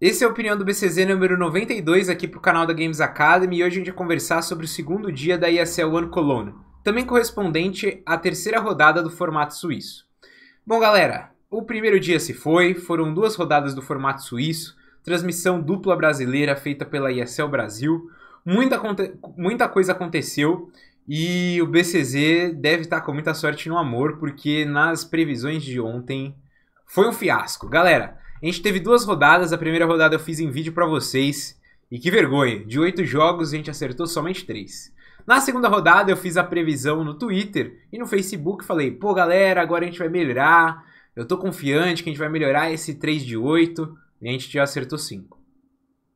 Esse é a opinião do BCZ número 92 aqui pro canal da Games Academy e hoje a gente vai conversar sobre o segundo dia da ESL One Cologne, também correspondente à terceira rodada do formato suíço. Bom galera, o primeiro dia se foi, foram duas rodadas do formato suíço, transmissão dupla brasileira feita pela ESL Brasil, muita, muita coisa aconteceu e o BCZ deve estar com muita sorte no amor, porque nas previsões de ontem foi um fiasco. Galera, a gente teve duas rodadas, a primeira rodada eu fiz em vídeo para vocês. E que vergonha, de oito jogos a gente acertou somente três. Na segunda rodada eu fiz a previsão no Twitter e no Facebook falei, pô galera, agora a gente vai melhorar, eu tô confiante que a gente vai melhorar esse 3 de 8 e a gente já acertou 5.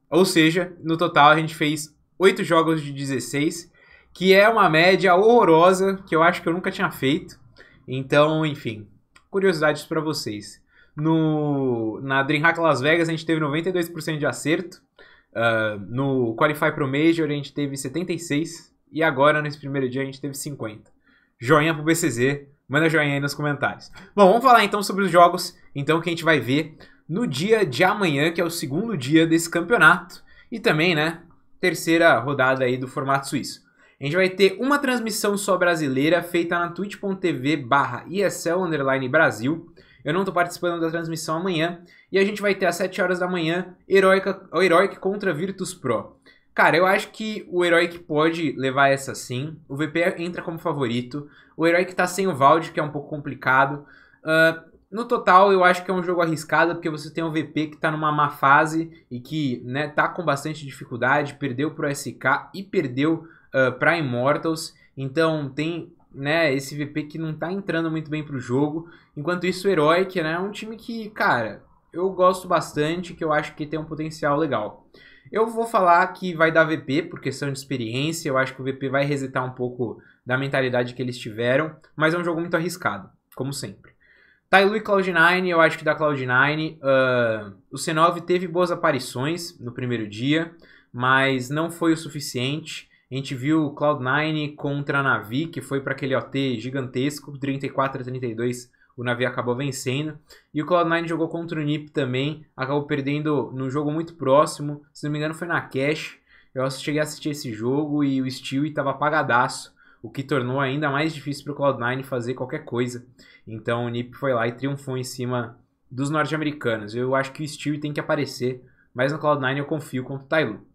Ou seja, no total a gente fez 8 jogos de 16, que é uma média horrorosa que eu acho que eu nunca tinha feito. Então, enfim, curiosidades para vocês. No, na DreamHack Las Vegas a gente teve 92% de acerto. Uh, no Qualify Pro Major a gente teve 76%. E agora, nesse primeiro dia, a gente teve 50%. Joinha pro BCZ. Manda joinha aí nos comentários. Bom, vamos falar então sobre os jogos então que a gente vai ver no dia de amanhã, que é o segundo dia desse campeonato. E também, né, terceira rodada aí do formato suíço. A gente vai ter uma transmissão só brasileira feita na twitch.tv barra Brasil. Eu não estou participando da transmissão amanhã. E a gente vai ter às 7 horas da manhã Heroica, o Heroic contra Virtus Pro. Cara, eu acho que o Heroic pode levar essa sim. O VP entra como favorito. O Heroic tá sem o Vald, que é um pouco complicado. Uh, no total, eu acho que é um jogo arriscado, porque você tem um VP que tá numa má fase e que né, tá com bastante dificuldade. Perdeu pro SK e perdeu uh, pra Immortals. Então tem né, esse VP que não tá entrando muito bem pro jogo. Enquanto isso, o Heroic, né, é um time que, cara, eu gosto bastante, que eu acho que tem um potencial legal. Eu vou falar que vai dar VP por questão de experiência, eu acho que o VP vai resetar um pouco da mentalidade que eles tiveram, mas é um jogo muito arriscado, como sempre. Tailu e Cloud9, eu acho que dá Cloud9. Uh, o C9 teve boas aparições no primeiro dia, mas não foi o suficiente. A gente viu o Cloud9 contra a Navi, que foi para aquele OT gigantesco, 34 a 32, o Navi acabou vencendo. E o Cloud9 jogou contra o NiP também, acabou perdendo num jogo muito próximo, se não me engano foi na Cash. Eu cheguei a assistir esse jogo e o Steel estava apagadaço, o que tornou ainda mais difícil para o Cloud9 fazer qualquer coisa. Então o NiP foi lá e triunfou em cima dos norte-americanos. Eu acho que o Steel tem que aparecer, mas no Cloud9 eu confio contra o Tailu.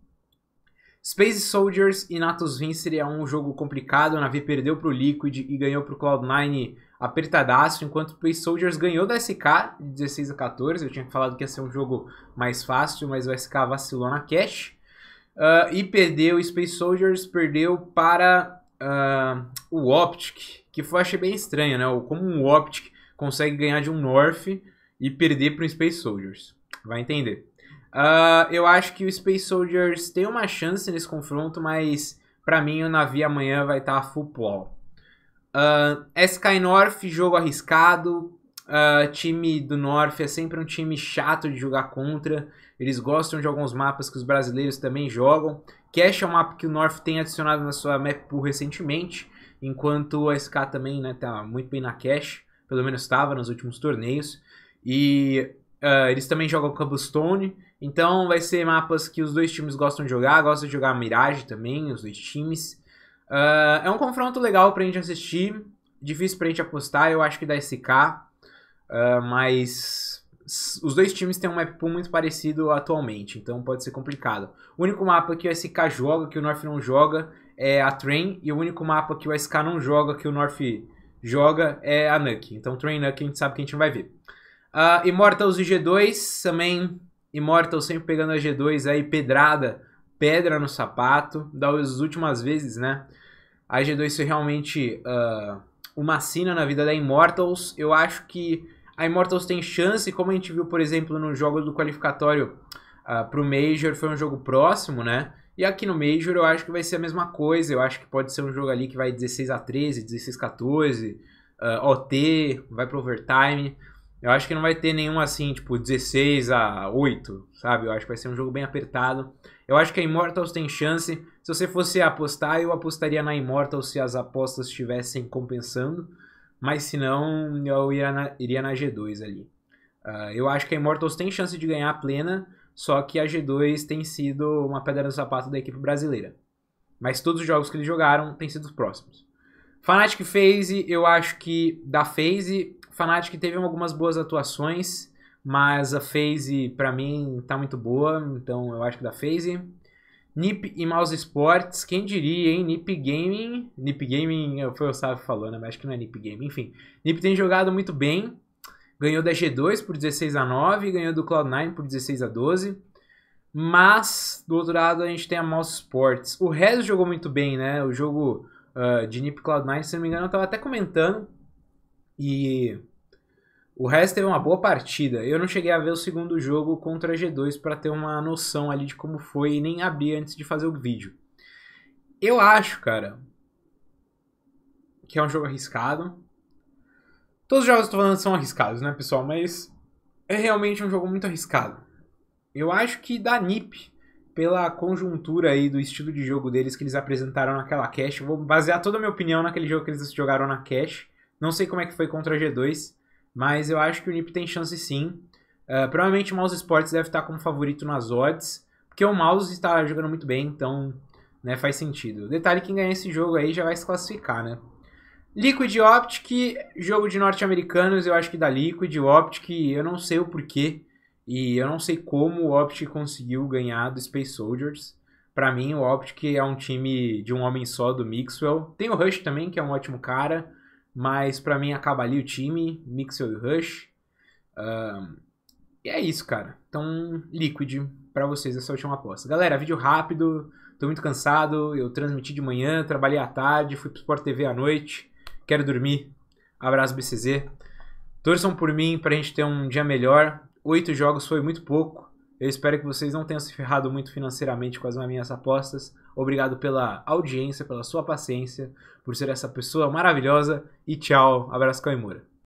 Space Soldiers e Natus Vincere é um jogo complicado. A Navi perdeu para o Liquid e ganhou para o Cloud9 apertadaço, enquanto Space Soldiers ganhou da SK de 16 a 14. Eu tinha falado que ia ser um jogo mais fácil, mas o SK vacilou na cash. Uh, e perdeu, Space Soldiers perdeu para uh, o Optic, que foi, achei bem estranho, né? Como um Optic consegue ganhar de um North e perder para o Space Soldiers. Vai entender. Uh, eu acho que o Space Soldiers tem uma chance nesse confronto, mas para mim o navio amanhã vai estar tá full plow. Uh, Sky North, jogo arriscado. Uh, time do North é sempre um time chato de jogar contra. Eles gostam de alguns mapas que os brasileiros também jogam. Cash é um mapa que o North tem adicionado na sua map pool recentemente, enquanto o SK também né, tá muito bem na Cash, pelo menos estava nos últimos torneios. E uh, eles também jogam Cobblestone, então vai ser mapas que os dois times gostam de jogar, gostam de jogar Mirage também, os dois times. Uh, é um confronto legal pra gente assistir, difícil pra gente apostar, eu acho que da SK, uh, mas os dois times têm um map pool muito parecido atualmente, então pode ser complicado. O único mapa que o SK joga, que o North não joga, é a Train, e o único mapa que o SK não joga, que o North joga, é a Nuke. Então Train Nuke a gente sabe que a gente vai ver. Uh, Immortals e G2 também Immortal sempre pegando a G2 aí, pedrada, pedra no sapato. Das últimas vezes, né? A G2 foi realmente uh, uma sina na vida da Immortals. Eu acho que a Immortals tem chance, como a gente viu, por exemplo, no jogo do qualificatório uh, pro Major, foi um jogo próximo, né? E aqui no Major eu acho que vai ser a mesma coisa. Eu acho que pode ser um jogo ali que vai 16 a 13, 16 a 14, uh, OT, vai pro overtime. Eu acho que não vai ter nenhum assim, tipo, 16 a 8, sabe? Eu acho que vai ser um jogo bem apertado. Eu acho que a Immortals tem chance. Se você fosse apostar, eu apostaria na Immortals se as apostas estivessem compensando. Mas se não, eu iria na, iria na G2 ali. Uh, eu acho que a Immortals tem chance de ganhar a plena. só que a G2 tem sido uma pedra no sapato da equipe brasileira. Mas todos os jogos que eles jogaram têm sido os próximos. Fnatic FaZe, eu acho que da FaZe, Fnatic teve algumas boas atuações, mas a FaZe para mim tá muito boa, então eu acho que da FaZe. Nip e Mouse Sports, quem diria, hein? Nip Gaming. Nip Gaming, foi o Sávio falou, né? Mas acho que não é Nip Gaming. Enfim, Nip tem jogado muito bem. Ganhou da G2 por 16 a 9, ganhou do Cloud9 por 16 a 12. Mas, do outro lado, a gente tem a Mouse Sports. O Rez jogou muito bem, né? O jogo uh, de Nip Cloud9, se não me engano, eu tava até comentando. E o Rez teve uma boa partida. Eu não cheguei a ver o segundo jogo contra a G2 para ter uma noção ali de como foi e nem abrir antes de fazer o vídeo. Eu acho, cara, que é um jogo arriscado. Todos os jogos que eu tô falando são arriscados, né, pessoal? Mas é realmente um jogo muito arriscado. Eu acho que da NiP, pela conjuntura aí do estilo de jogo deles que eles apresentaram naquela cache, vou basear toda a minha opinião naquele jogo que eles jogaram na cache. Não sei como é que foi contra a G2, mas eu acho que o NiP tem chance sim. Uh, provavelmente o Mouse Sports deve estar como favorito nas odds, porque o Mouse está jogando muito bem, então né, faz sentido. Detalhe que quem ganhar esse jogo aí já vai se classificar, né? Liquid Optic, jogo de norte-americanos, eu acho que da Liquid Optic, eu não sei o porquê e eu não sei como o Optic conseguiu ganhar do Space Soldiers. Para mim, o Optic é um time de um homem só do Mixwell. Tem o Rush também, que é um ótimo cara, mas para mim acaba ali o time, Mixwell e Rush. Um, e é isso, cara. Então, Liquid para vocês essa última aposta. Galera, vídeo rápido, tô muito cansado, eu transmiti de manhã, trabalhei à tarde, fui pro Sport TV à noite quero dormir. Abraço BCZ. Torçam por mim pra gente ter um dia melhor. Oito jogos foi muito pouco. Eu espero que vocês não tenham se ferrado muito financeiramente com as minhas apostas. Obrigado pela audiência, pela sua paciência, por ser essa pessoa maravilhosa. E tchau. Abraço, Caimura.